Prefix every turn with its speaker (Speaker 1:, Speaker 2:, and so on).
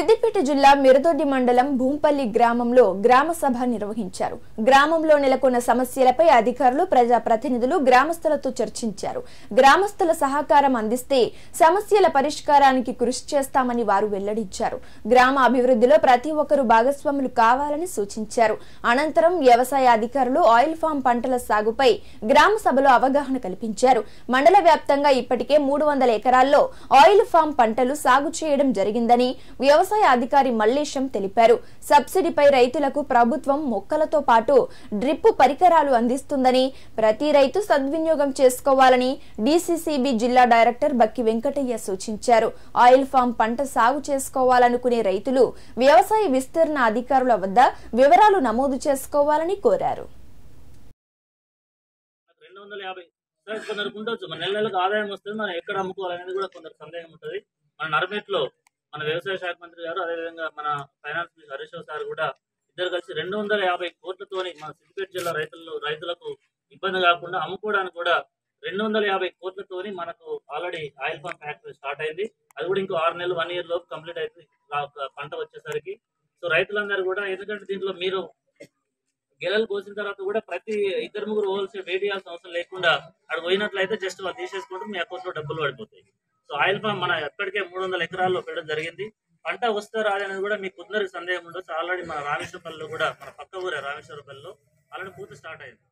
Speaker 1: జిల్లా మిరదొడ్డి మండలం భూంపల్లి గ్రామంలో గ్రామ సభ నిర్వహించారు. గ్రామంలో నెలకొన్న సమస్యలపై అధికారులు ప్రజాప్రతినిధులు గ్రామస్తులతో చర్చించారు. గ్రామస్తుల సహకారం అందిస్తే సమస్యల పరిష్కారానికి కృషి చేస్తామని వారు వెల్లడించారు. గ్రామ అభివృద్ధిలో ప్రతి ఒక్కరూ భాగస్వాములు కావాలని సూచించారు. అనంతరం వ్యవసాయ అధికారులు ఆయిల్ ఫామ్ పంటల సాగుపై గ్రామ సభలో అవగాహన కల్పించారు. మండల వ్యాప్తంగా ఇప్పటికే మూడు వందల ఎకరాల్లో ఆయిల్ ఫామ్ పంటలు సాగు చేయడం జరిగిందని వ్యవసాయ వ్యవసాయ అధికారి మల్లేశం తెలిపారు. సబ్సిడీపై రైతులకు ప్రభుత్వం మొక్కలతో పాటు డ్రిప్ పరికరాలు అందిస్తుందని ప్రతి రైతు సద్వినియోగం చేసుకోవాలని డీసీసీబీ జిల్లా డైరెక్టర్ బక్కి వెంకటయ్య సూచించారు. ఆయిల్ ఫామ్ పంట సాగు చేసుకోవాలనుకునే రైతులు వ్యవసాయ విస్తరణ అధికారుల వద్ద వివరాలు నమోదు చేసుకోవాలని కోరారు.
Speaker 2: రెండు వందల యాభై సార్ కొందరికి ఉండొచ్చు మన నెల నెలకు ఆదాయం వస్తుంది మనం ఎక్కడ అమ్ముకోవాలనేది కూడా కొందరు సందేహం ఉంటుంది. మన నర్మేట్లో మన వ్యవసాయ శాఖ మంత్రి గారు అదేవిధంగా మన ఫైనాన్స్ మినిస్టర్ హరీష్ సార్ కూడా ఇద్దరు కలిసి రెండు వందల యాభై కోట్లతోని మన సిద్దిపేట జిల్లా రైతులు రైతులకు ఇబ్బంది కాకుండా అమ్ముకోవడానికి కూడా రెండు వందల యాభై కోట్లతోని మనకు already oil pump factory start అయింది. అది కూడా ఇంకో ఆరు నెలలు వన్ ఇయర్ లోపు కంప్లీట్ అవుతుంది పంట వచ్చేసరికి. సో రైతులందరూ కూడా ఎందుకంటే దీంట్లో మీరు గెలలు కోసిన తర్వాత కూడా ప్రతి ఇద్దరు ముగ్గురు హోల్సేల్ వెయిట్ చేయాల్సిన అవసరం లేకుండా అక్కడ పోయినట్లయితే జస్ట్ వాళ్ళు తీసేసుకుంటే మీ అకౌంట్లో డబ్బులు పడిపోతాయి. సో ఆయిల్ ఫామ్ మన ఎక్కడికే మూడు వందల ఎకరాల్లో పెట్టడం జరిగింది. పంట వస్తే రాదనేది కూడా మీకు కొందరికి సందేహం ఉండొచ్చు. ఆల్రెడీ మన రామేశ్వరపల్లిలో కూడా మన పక్క ఊరే రామేశ్వరపల్లిలో ఆల్రెడీ పూర్తి స్టార్ట్ అయింది.